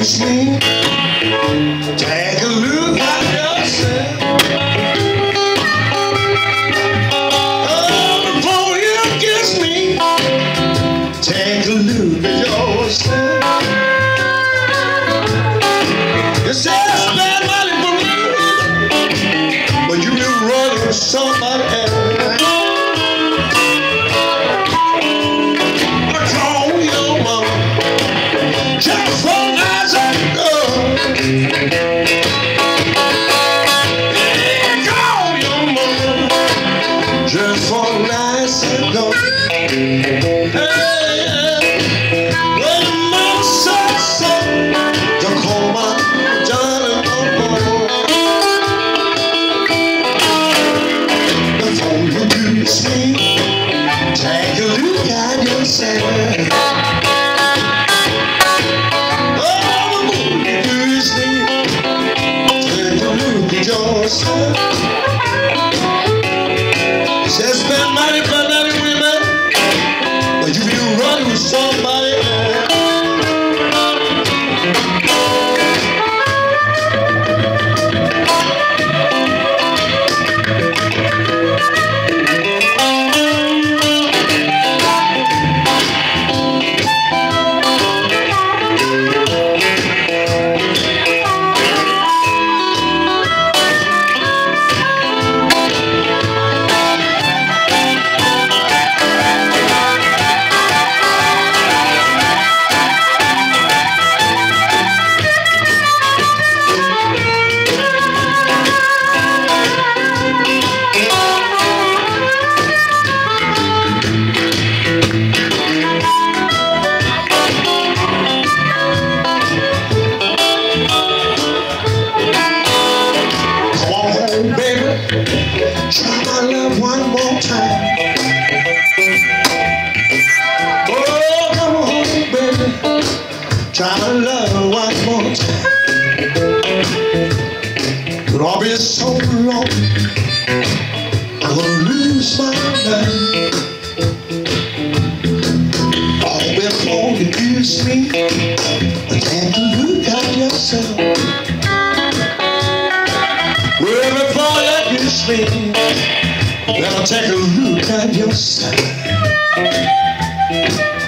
Take a look at yourself. Take a look at yourself. Yourself. Just been mighty somebody. Try to love one more time. Oh, come on, baby. Try to love one more time. But I'll be so long. I'm gonna lose my mind. Now take a look at yourself.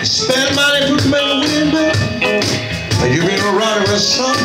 Spend money, put money in the window. You've been a runner or something.